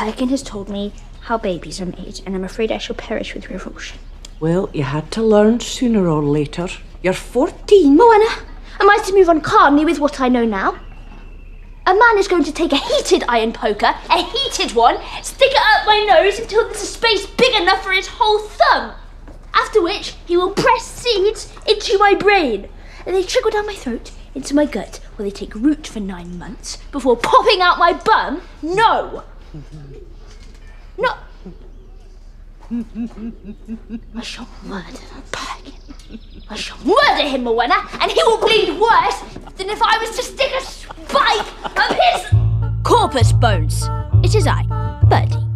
Perkin has told me how babies are made, and I'm afraid I shall perish with revulsion. Well, you had to learn sooner or later. You're 14. Morwenna, am I to move on calmly with what I know now? A man is going to take a heated iron poker, a heated one, stick it up my nose until there's a space big enough for his whole thumb. After which, he will press seeds into my brain. And they trickle down my throat into my gut, where they take root for nine months before popping out my bum. No! No! I shall murder Perkin. I shall murder him, Morwenna, and he will bleed worse than if I was to stick a spike of his. Corpus Bones. It is I, Birdy.